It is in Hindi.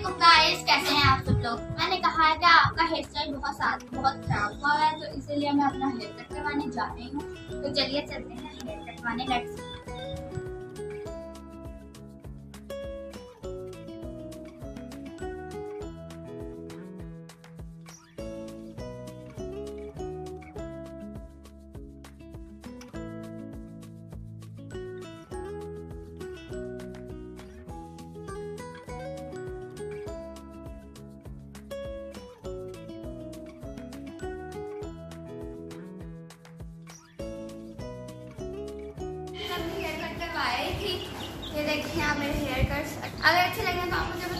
वालेकुम गाइस कैसे हैं आप सब लोग? मैंने कहा है कि आपका हेयर स्टाइल बहुत साथ बहुत खराब हुआ है तो इसीलिए मैं अपना हेयर कट करवाने जा रही हूँ। तो चलिए चलते हैं हेयर कटवाने लेट्स 来，起来，看，咱们不。